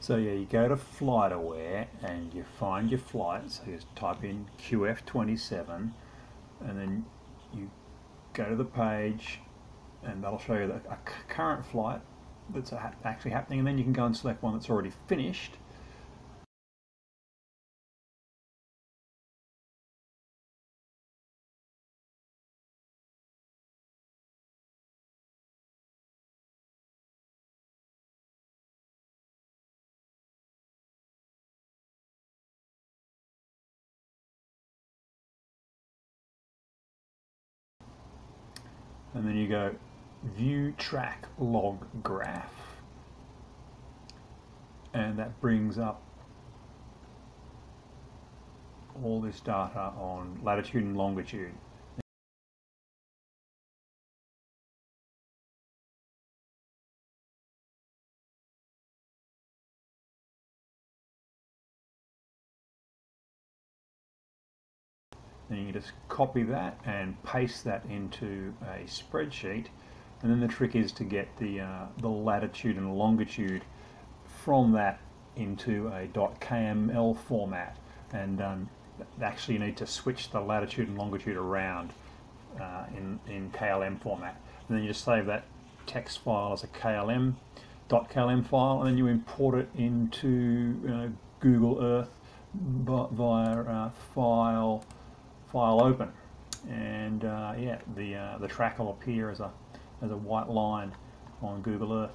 So yeah, you go to FlightAware and you find your flight. So you just type in QF27 and then you go to the page and that'll show you a current flight that's actually happening and then you can go and select one that's already finished and then you go view track log graph. And that brings up all this data on latitude and longitude Then you just copy that and paste that into a spreadsheet. And then the trick is to get the, uh, the latitude and longitude from that into a .kml format. And um, actually you need to switch the latitude and longitude around uh, in, in KLM format. And then you just save that text file as a KLM .klm file and then you import it into Google Earth via uh, file file open. And uh, yeah the uh, the track will appear as a as a white line on Google Earth